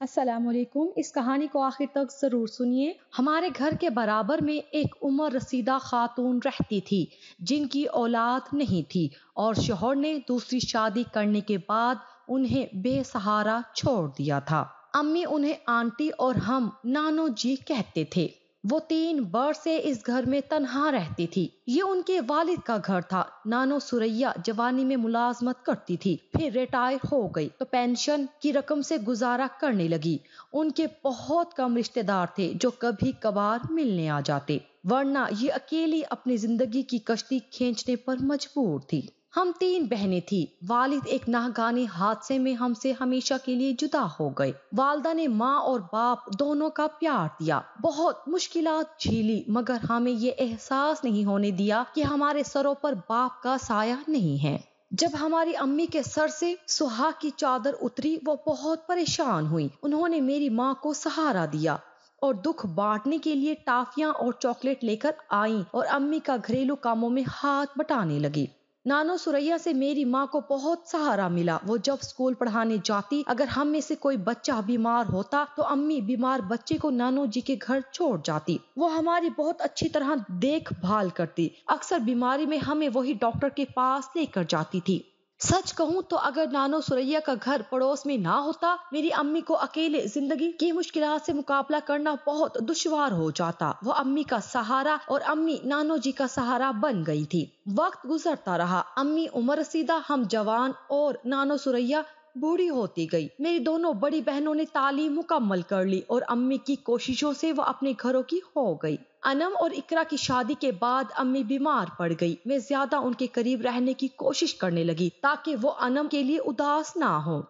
असलकुम इस कहानी को आखिर तक ज़रूर सुनिए। हमारे घर के बराबर में एक उम्र रसीदा खातून रहती थी, जिनकी औलाद नहीं थी, और शोहर ने दूसरी शादी करने के बाद उन्हें बेसहारा छोड़ दिया था। अम्मी उन्हें आंटी और हम नानो जी कहते थे। वो तीन वर्ष से इस घर में तनहा रहती थी। ये उनके वालिद का घर था। नानो सुरैया जवानी में मुलाजमत करती थी। फिर रिटायर हो गई तो पेंशन की रकम से गुजारा करने लगी। उनके बहुत कम रिश्तेदार थे जो कभी कभार मिलने आ जाते। वरना ये अकेली अपनी ज़िंदगी की कश्ती खींचने पर मजबूर थी। हम तीन बहनें थी। वालिद एक नागानी हादसे में हमसे हमेशा के लिए जुदा हो गए। वालदा ने माँ और बाप दोनों का प्यार दिया। बहुत मुश्किल झीली, मगर हमें ये एहसास नहीं होने दिया कि हमारे सरों पर बाप का साया नहीं है। जब हमारी अम्मी के सर से सुहा की चादर उतरी, वो बहुत परेशान हुई। उन्होंने मेरी माँ को सहारा दिया और दुख बांटने के लिए टाफियाँ और चॉकलेट लेकर आई और अम्मी का घरेलू कामों में हाथ बटाने लगी। नानो सुरैया से मेरी माँ को बहुत सहारा मिला। वो जब स्कूल पढ़ाने जाती, अगर हम में से कोई बच्चा बीमार होता तो अम्मी बीमार बच्चे को नानो जी के घर छोड़ जाती। वो हमारी बहुत अच्छी तरह देखभाल करती। अक्सर बीमारी में हमें वही डॉक्टर के पास लेकर जाती थी। सच कहूँ तो अगर नानो सुरैया का घर पड़ोस में ना होता, मेरी अम्मी को अकेले ज़िंदगी की मुश्किल से मुकाबला करना बहुत दुशवार हो जाता। वो अम्मी का सहारा और अम्मी नानो जी का सहारा बन गई थी। वक्त गुजरता रहा। अम्मी उम्र सीधा, हम जवान और नानो सुरैया बूढ़ी होती गई। मेरी दोनों बड़ी बहनों ने तालीम मुकम्मल कर ली और अम्मी की कोशिशों से वो अपने घरों की हो गई। अनम और इकरा की शादी के बाद अम्मी बीमार पड़ गई। मैं ज़्यादा उनके करीब रहने की कोशिश करने लगी ताकि वो अनम के लिए उदास ना हो।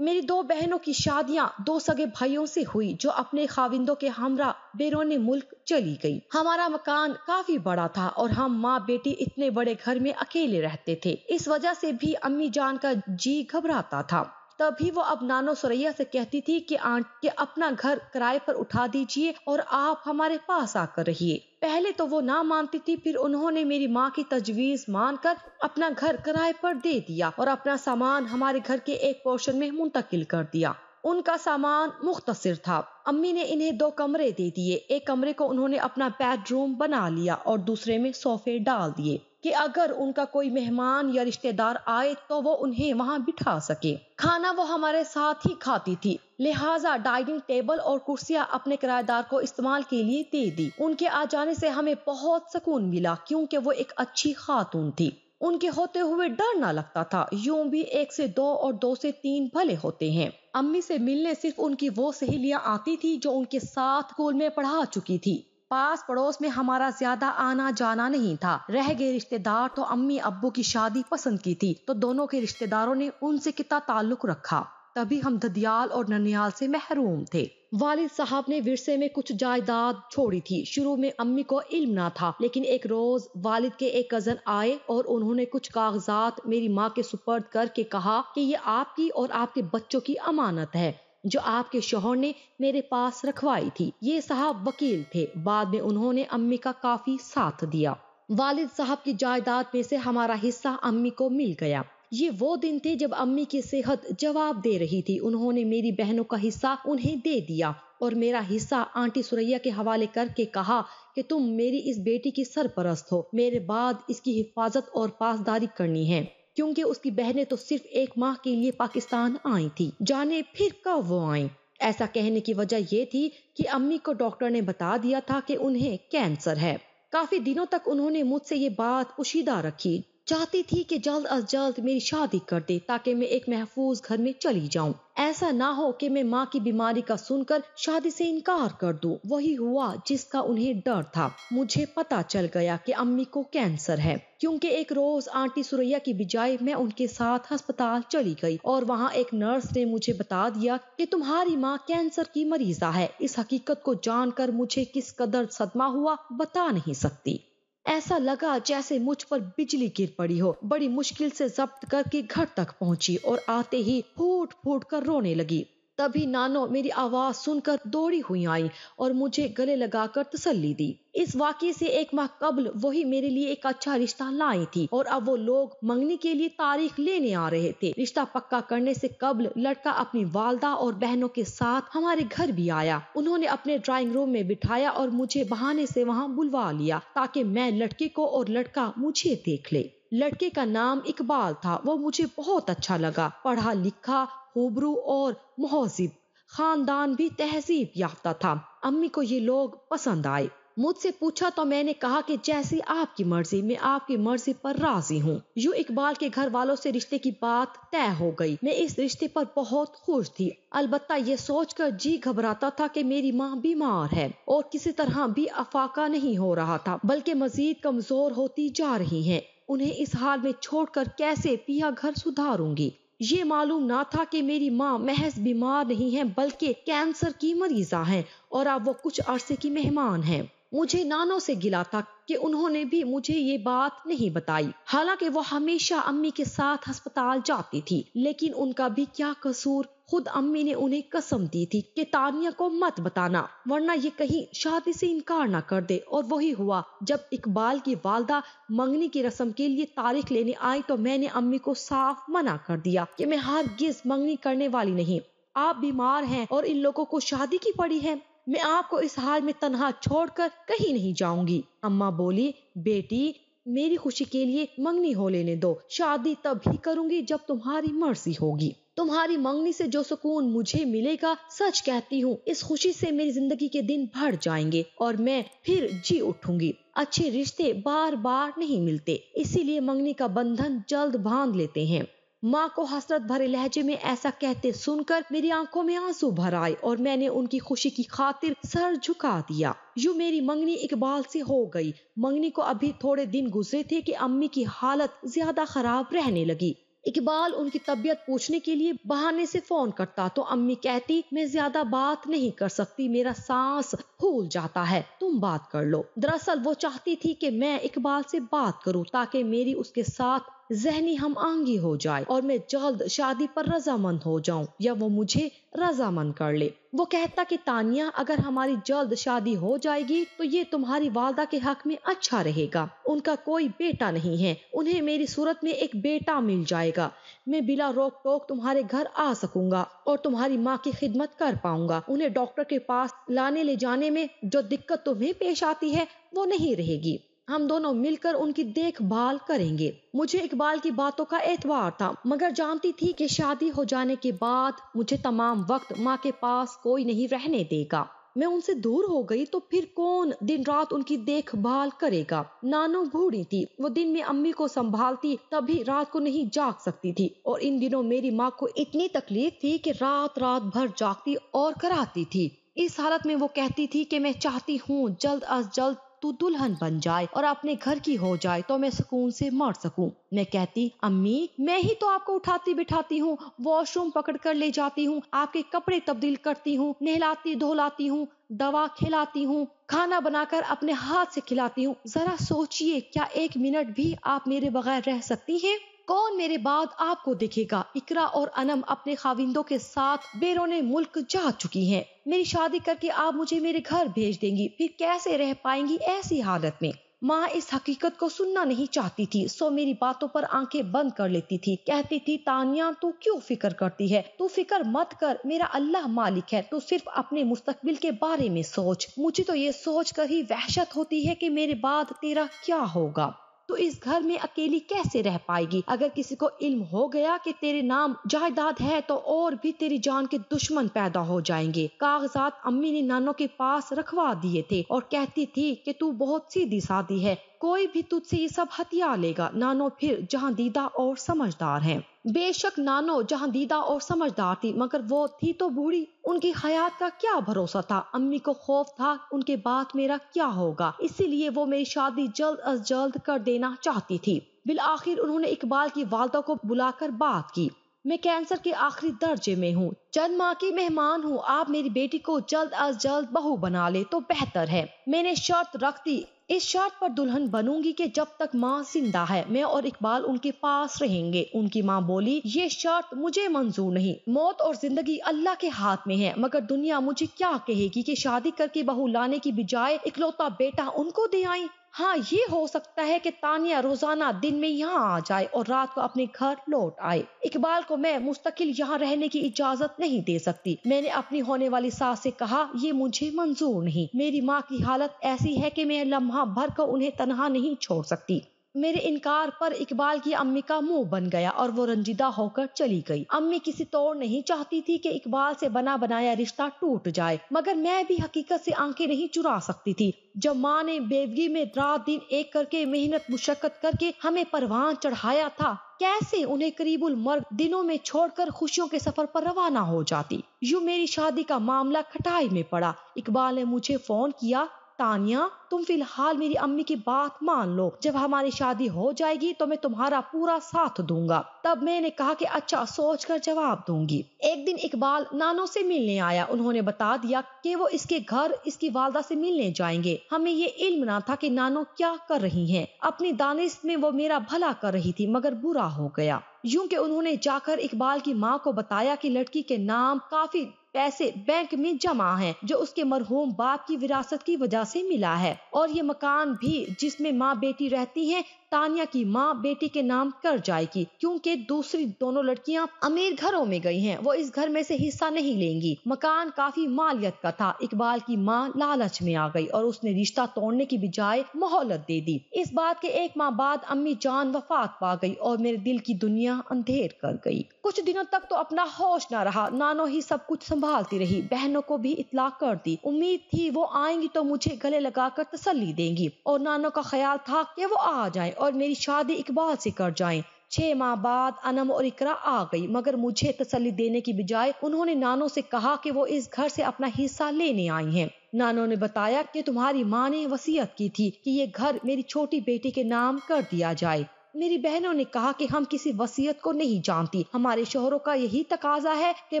मेरी दो बहनों की शादियाँ दो सगे भाइयों से हुई, जो अपने खाविंदों के हमरा बेरोने मुल्क चली गई। हमारा मकान काफ़ी बड़ा था और हम माँ बेटी इतने बड़े घर में अकेले रहते थे। इस वजह से भी अम्मी जान का जी घबराता था। तभी वो अब नानो सुरैया से कहती थी कि, आंट के अपना घर किराए पर उठा दीजिए और आप हमारे पास आकर रहिए। पहले तो वो ना मानती थी, फिर उन्होंने मेरी माँ की तजवीज मानकर अपना घर किराए पर दे दिया और अपना सामान हमारे घर के एक पोर्शन में मुंतकिल कर दिया। उनका सामान मुख्तसर था। अम्मी ने इन्हें दो कमरे दे दिए। एक कमरे को उन्होंने अपना बेडरूम बना लिया और दूसरे में सोफे डाल दिए। कि अगर उनका कोई मेहमान या रिश्तेदार आए तो वो उन्हें वहाँ बिठा सके। खाना वो हमारे साथ ही खाती थी। लिहाजा डाइनिंग टेबल और कुर्सियाँ अपने किराएदार को इस्तेमाल के लिए दे दी। उनके आ जाने से हमें बहुत सुकून मिला, क्योंकि वो एक अच्छी खातून थी। उनके होते हुए डर ना लगता था। यूँ भी एक से दो और दो से तीन भले होते हैं। अम्मी से मिलने सिर्फ़ उनकी वो सहेलियाँ आती थी जो उनके साथ स्कूल में पढ़ा चुकी थी। पास पड़ोस में हमारा ज़्यादा आना जाना नहीं था। रह गए रिश्तेदार तो अम्मी अब्बू की शादी पसंद की थी तो दोनों के रिश्तेदारों ने उनसे कितना ताल्लुक रखा। तभी हम ददियाल और ननियाल से महरूम थे। वालिद साहब ने विरसे में कुछ जायदाद छोड़ी थी। शुरू में अम्मी को इल्म ना था, लेकिन एक रोज वालिद के एक कज़न आए और उन्होंने कुछ कागजात मेरी माँ के सुपर्द करके कहा कि ये आपकी और आपके बच्चों की अमानत है। जो आपके शोहर ने मेरे पास रखवाई थी। ये साहब वकील थे। बाद में उन्होंने अम्मी का काफ़ी साथ दिया। वालिद साहब की जायदाद में से हमारा हिस्सा अम्मी को मिल गया। ये वो दिन थे जब अम्मी की सेहत जवाब दे रही थी। उन्होंने मेरी बहनों का हिस्सा उन्हें दे दिया और मेरा हिस्सा आंटी सुरैया के हवाले करके कहा कि तुम मेरी इस बेटी की सरपरस्त हो। मेरे बाद इसकी हिफाजत और पासदारी करनी है। क्योंकि उसकी बहनें तो सिर्फ़ एक माह के लिए पाकिस्तान आई थी। जाने फिर कब वो आई। ऐसा कहने की वजह ये थी कि अम्मी को डॉक्टर ने बता दिया था कि उन्हें कैंसर है। काफ़ी दिनों तक उन्होंने मुझसे ये बात पुशीदा रखी। चाहती थी कि जल्द अज जल्द मेरी शादी कर दे ताकि मैं एक महफूज घर में चली जाऊँ। ऐसा ना हो कि मैं माँ की बीमारी का सुनकर शादी से इनकार कर दूँ। वही हुआ जिसका उन्हें डर था। मुझे पता चल गया कि अम्मी को कैंसर है। क्योंकि एक रोज आंटी सुरैया की बजाय मैं उनके साथ अस्पताल चली गई और वहाँ एक नर्स ने मुझे बता दिया कि तुम्हारी माँ कैंसर की मरीजा है। इस हकीकत को जानकर मुझे किस कदर सदमा हुआ बता नहीं सकती। ऐसा लगा जैसे मुझ पर बिजली गिर पड़ी हो। बड़ी मुश्किल से जब्त करके घर तक पहुँची और आते ही फूट फूट कर रोने लगी। तभी नानो मेरी आवाज़ सुनकर दौड़ी हुई आई और मुझे गले लगाकर तसल्ली दी। इस वाक्य से एक माह कबल वही मेरे लिए एक अच्छा रिश्ता लाई थी और अब वो लोग मंगनी के लिए तारीख लेने आ रहे थे। रिश्ता पक्का करने से कबल लड़का अपनी वालदा और बहनों के साथ हमारे घर भी आया। उन्होंने अपने ड्राइंग रूम में बिठाया और मुझे बहाने से वहाँ बुलवा लिया ताकि मैं लड़के को और लड़का मुझे देख ले। लड़के का नाम इकबाल था। वो मुझे बहुत अच्छा लगा। पढ़ा लिखा, होबरू और मोहसिब। खानदान भी तहजीब याफ्ता था। अम्मी को ये लोग पसंद आए। मुझसे पूछा तो मैंने कहा कि जैसी आपकी मर्ज़ी, मैं आपकी मर्ज़ी पर राज़ी हूँ। यू इकबाल के घर वालों से रिश्ते की बात तय हो गई। मैं इस रिश्ते पर बहुत खुश थी। अलबत्ता ये सोचकर जी घबराता था कि मेरी माँ बीमार है और किसी तरह भी अफाका नहीं हो रहा था, बल्कि मजीद कमज़ोर होती जा रही है। उन्हें इस हाल में छोड़कर कैसे पिया घर सुधारूँगी? ये मालूम ना था कि मेरी माँ महज बीमार नहीं है, बल्कि कैंसर की मरीजा है और अब वो कुछ अरसे की मेहमान है। मुझे नानों से गिला था कि उन्होंने भी मुझे ये बात नहीं बताई। हालाँकि वो हमेशा अम्मी के साथ अस्पताल जाती थी, लेकिन उनका भी क्या कसूर? खुद अम्मी ने उन्हें कसम दी थी कि तानिया को मत बताना, वरना ये कहीं शादी से इनकार ना कर दे। और वही हुआ, जब इकबाल की वालदा मंगनी की रस्म के लिए तारीख लेने आई तो मैंने अम्मी को साफ़ मना कर दिया कि मैं हर गिज मंगनी करने वाली नहीं। आप बीमार हैं और इन लोगों को शादी की पड़ी है। मैं आपको इस हाल में तनहा छोड़कर कहीं नहीं जाऊँगी। अम्मा बोली, बेटी, मेरी खुशी के लिए मंगनी हो लेने दो। शादी तब ही करूँगी जब तुम्हारी मर्ज़ी होगी। तुम्हारी मंगनी से जो सुकून मुझे मिलेगा, सच कहती हूँ, इस खुशी से मेरी ज़िंदगी के दिन भर जाएँगे और मैं फिर जी उठूँगी। अच्छे रिश्ते बार बार नहीं मिलते, इसीलिए मंगनी का बंधन जल्द बाँध लेते हैं। माँ को हसरत भरे लहजे में ऐसा कहते सुनकर मेरी आँखों में आँसू भर आए और मैंने उनकी खुशी की खातिर सर झुका दिया। यू मेरी मंगनी इकबाल से हो गई। मंगनी को अभी थोड़े दिन गुजरे थे कि अम्मी की हालत ज़्यादा खराब रहने लगी। इकबाल उनकी तबीयत पूछने के लिए बहाने से फ़ोन करता तो अम्मी कहती, मैं ज़्यादा बात नहीं कर सकती, मेरा सांस फूल जाता है, तुम बात कर लो। दरअसल वो चाहती थी कि मैं इकबाल से बात करूँ ताकि मेरी उसके साथ जहनी हम आंगी हो जाए और मैं जल्द शादी पर रजामंद हो जाऊँ, या वो मुझे रजामंद कर ले। वो कहता कि, तानिया, अगर हमारी जल्द शादी हो जाएगी तो ये तुम्हारी वालदा के हक में अच्छा रहेगा। उनका कोई बेटा नहीं है। उन्हें मेरी सूरत में एक बेटा मिल जाएगा। मैं बिला रोक टोक तुम्हारे घर आ सकूँगा और तुम्हारी माँ की खिदमत कर पाऊँगा। उन्हें डॉक्टर के पास लाने ले जाने में जो दिक्कत तुम्हें पेश आती है, वो नहीं रहेगी। हम दोनों मिलकर उनकी देखभाल करेंगे। मुझे इकबाल की बातों का एतवार था, मगर जानती थी कि शादी हो जाने के बाद मुझे तमाम वक्त माँ के पास कोई नहीं रहने देगा। मैं उनसे दूर हो गई तो फिर कौन दिन रात उनकी देखभाल करेगा? नानो बूढ़ी थी, वो दिन में अम्मी को संभालती तभी रात को नहीं जाग सकती थी, और इन दिनों मेरी माँ को इतनी तकलीफ़ थी कि रात रात भर जागती और कराती थी। इस हालत में वो कहती थी कि मैं चाहती हूँ जल्द अज जल्द तू दुल्हन बन जाए और अपने घर की हो जाए तो मैं सुकून से मर सकूँ। मैं कहती, अम्मी, मैं ही तो आपको उठाती बिठाती हूँ वॉशरूम पकड़ कर ले जाती हूँ, आपके कपड़े तब्दील करती हूँ, नहलाती, धोलाती हूँ, दवा खिलाती हूँ, खाना बनाकर अपने हाथ से खिलाती हूँ। जरा सोचिए, क्या एक मिनट भी आप मेरे बगैर रह सकती हैं? कौन मेरे बाद आपको देखेगा? इकरा और अनम अपने खाविंदों के साथ बेरोने मुल्क जा चुकी हैं। मेरी शादी करके आप मुझे मेरे घर भेज देंगी। फिर कैसे रह पाएँगी ऐसी हालत में? माँ इस हकीकत को सुनना नहीं चाहती थी। सो मेरी बातों पर आँखें बंद कर लेती थी। कहती थी, तानिया, तू क्यों फ़िक्र करती है? तू फ़िक्र मत कर। मेरा अल्लाह मालिक है। तू सिर्फ़ अपने मुस्तकबिल के बारे में सोच। मुझे तो ये सोच कर ही वहशत होती है कि मेरे बाद तेरा क्या होगा? तो इस घर में अकेली कैसे रह पाएगी? अगर किसी को इल्म हो गया कि तेरे नाम जायदाद है तो और भी तेरी जान के दुश्मन पैदा हो जाएँगे। कागजात अम्मी ने नानों के पास रखवा दिए थे और कहती थी कि तू बहुत सीधी सादी है, कोई भी तुझसे ये सब हथिया लेगा। नानो फिर जहाँ दीदा और समझदार है। बेशक नानो, जहाँ दीदा और समझदार थी, मगर वो थी तो बूढ़ी। उनकी हयात का क्या भरोसा था? अम्मी को खौफ था, उनके बाद मेरा क्या होगा? इसीलिए वो मेरी शादी जल्द अज जल्द कर देना चाहती थी। बिल आखिर उन्होंने इकबाल की वालदा को बुलाकर बात की। मैं कैंसर के आखिरी दर्जे में हूँ। चंद माँ की मेहमान हूँ। आप मेरी बेटी को जल्द अज जल्द बहू बना ले तो बेहतर है। मैंने शर्त रख दी। इस शर्त पर दुल्हन बनूँगी कि जब तक माँ ज़िंदा है, मैं और इकबाल उनके पास रहेंगे। उनकी माँ बोली, ये शर्त मुझे मंजूर नहीं। मौत और ज़िंदगी अल्लाह के हाथ में है, मगर दुनिया मुझे क्या कहेगी कि शादी करके बहू लाने की बजाय इकलौता बेटा उनको दे आई? हाँ ये हो सकता है कि तानिया रोज़ाना दिन में यहाँ आ जाए और रात को अपने घर लौट आए। इकबाल को मैं मुस्तकिल यहाँ रहने की इजाज़त नहीं दे सकती। मैंने अपनी होने वाली सास से कहा, ये मुझे मंजूर नहीं। मेरी माँ की हालत ऐसी है कि मैं लम्हा भर कर उन्हें तनहा नहीं छोड़ सकती। मेरे इनकार पर इकबाल की अम्मी का मुँह बन गया और वो रंजीदा होकर चली गई। अम्मी किसी तौर नहीं चाहती थी कि इकबाल से बना बनाया रिश्ता टूट जाए, मगर मैं भी हकीकत से आँखें नहीं चुरा सकती थी। जब माँ ने बेवगी में रात दिन एक करके मेहनत मुशक्कत करके हमें परवान चढ़ाया था, कैसे उन्हें करीबुल मर्ग दिनों में छोड़कर खुशियों के सफ़र पर रवाना हो जाती? यूँ मेरी शादी का मामला खटाई में पड़ा। इकबाल ने मुझे फ़ोन किया तानिया, तुम फ़िलहाल मेरी अम्मी की बात मान लो। जब हमारी शादी हो जाएगी तो मैं तुम्हारा पूरा साथ दूँगा। तब मैंने कहा कि अच्छा सोच कर जवाब दूँगी। एक दिन इकबाल नानो से मिलने आया। उन्होंने बता दिया कि वो इसके घर, इसकी वालदा से मिलने जाएँगे। हमें ये इल्म ना था कि नानो क्या कर रही हैं। अपनी दानिश में वो मेरा भला कर रही थी, मगर बुरा हो गया। यूँ कि उन्होंने जाकर इकबाल की माँ को बताया कि लड़की के नाम काफ़ी पैसे बैंक में जमा है, जो उसके मरहूम बाप की विरासत की वजह से मिला है। और ये मकान भी जिसमें माँ बेटी रहती हैं तानिया की माँ बेटी के नाम कर जाएगी, क्योंकि दूसरी दोनों लड़कियाँ अमीर घरों में गई हैं। वो इस घर में से हिस्सा नहीं लेंगी। मकान काफ़ी मालियत का था। इकबाल की माँ लालच में आ गई और उसने रिश्ता तोड़ने की बजाय मोहलत दे दी। इस बात के एक माह बाद अम्मी जान वफात पा गई और मेरे दिल की दुनिया अंधेर कर गई। कुछ दिनों तक तो अपना होश न रहा। नानो ही सब कुछ संभालती रही। बहनों को भी इतला कर दी। उम्मीद थी, वो आएँगी तो मुझे गले लगाकर तसल्ली देंगी। और नानो का ख्याल था कि वो आ जाए और मेरी शादी इकबाल से कर जाएँ। छह माह बाद अनम और इकरा आ गई, मगर मुझे तसल्ली देने की बजाय उन्होंने नानो से कहा कि वो इस घर से अपना हिस्सा लेने आई हैं। नानो ने बताया कि तुम्हारी माँ ने वसीयत की थी कि ये घर मेरी छोटी बेटी के नाम कर दिया जाए। मेरी बहनों ने कहा कि हम किसी वसीयत को नहीं जानती। हमारे शोहरों का यही तकाजा है कि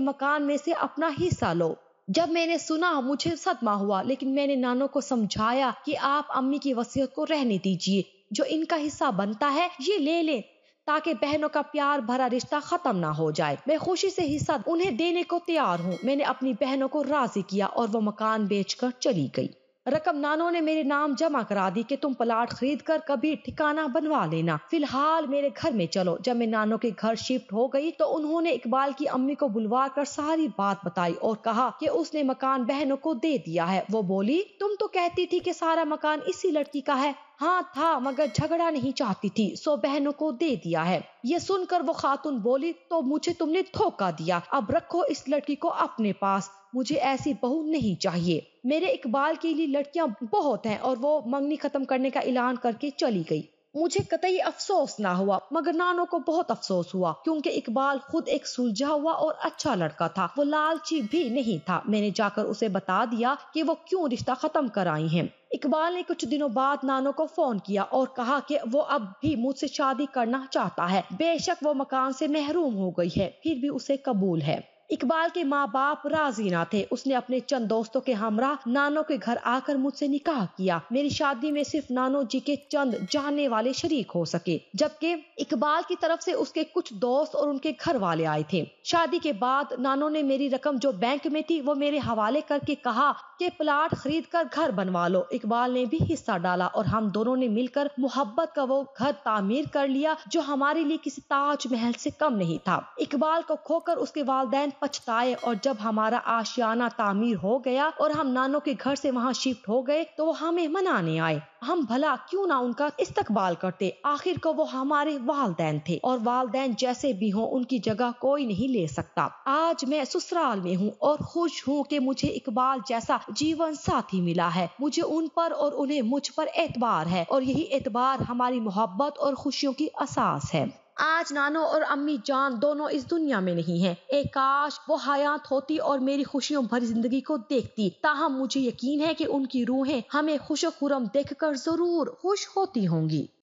मकान में से अपना हिस्सा लो। जब मैंने सुना, मुझे सदमा हुआ, लेकिन मैंने नानो को समझाया कि आप अम्मी की वसीयत को रहने दीजिए। जो इनका हिस्सा बनता है, ये ले लें, ताकि बहनों का प्यार भरा रिश्ता खत्म ना हो जाए। मैं खुशी से हिस्सा उन्हें देने को तैयार हूँ। मैंने अपनी बहनों को राज़ी किया और वो मकान बेचकर चली गई। रकम नानों ने मेरे नाम जमा करा दी कि तुम प्लाट खरीद कर कभी ठिकाना बनवा लेना। फ़िलहाल मेरे घर में चलो। जब मैं नानों के घर शिफ्ट हो गई तो उन्होंने इकबाल की अम्मी को बुलवा कर सारी बात बताई और कहा कि उसने मकान बहनों को दे दिया है। वो बोली, तुम तो कहती थी कि सारा मकान इसी लड़की का है। हाँ था, मगर झगड़ा नहीं चाहती थी, सो बहनों को दे दिया है। ये सुनकर वो खातून बोली तो मुझे तुमने धोखा दिया। अब रखो इस लड़की को अपने पास। मुझे ऐसी बहू नहीं चाहिए। मेरे इकबाल के लिए लड़कियाँ बहुत हैं और वो मंगनी खत्म करने का ऐलान करके चली गई। मुझे कतई अफसोस ना हुआ, मगर नानो को बहुत अफसोस हुआ, क्योंकि इकबाल खुद एक सुलझा हुआ और अच्छा लड़का था। वो लालची भी नहीं था। मैंने जाकर उसे बता दिया कि वो क्यों रिश्ता खत्म कर आई है। इकबाल ने कुछ दिनों बाद नानो को फ़ोन किया और कहा कि वो अब भी मुझसे शादी करना चाहता है। बेशक वो मकान से महरूम हो गई है, फिर भी उसे कबूल है। इकबाल के माँ बाप राज़ी ना थे। उसने अपने चंद दोस्तों के हमरा, नानो के घर आकर मुझसे निकाह किया। मेरी शादी में सिर्फ़ नानो जी के चंद जानने वाले शरीक हो सके, जबकि इकबाल की तरफ़ से उसके कुछ दोस्त और उनके घर वाले आए थे। शादी के बाद नानो ने मेरी रकम जो बैंक में थी, वो मेरे हवाले करके कहा कि प्लाट खरीद कर घर बनवा लो। इकबाल ने भी हिस्सा डाला और हम दोनों ने मिलकर मोहब्बत का वो घर तामीर कर लिया, जो हमारे लिए किसी ताज महल से कम नहीं था। इकबाल को खोकर उसके वालदेन पछताए और जब हमारा आशियाना तामीर हो गया और हम नानों के घर से वहाँ शिफ्ट हो गए तो वो हमें मनाने आए। हम भला क्यों ना उनका इस्तकबाल करते? आखिर को वो हमारे वालदेन थे? और वालदेन जैसे भी हों, उनकी जगह कोई नहीं ले सकता। आज मैं ससुराल में हूँ और खुश हूँ कि मुझे इकबाल जैसा जीवन साथी मिला है। मुझे उन पर और उन्हें मुझ पर एतबार है और यही एतबार हमारी मोहब्बत और खुशियों की असास है। आज नानो और अम्मी जान दोनों इस दुनिया में नहीं है। एक काश वो हयात होती और मेरी खुशियों भरी ज़िंदगी को देखती। ताहम मुझे यकीन है कि उनकी रूहें हमें खुश खुरम देखकर ज़रूर खुश होती होंगी।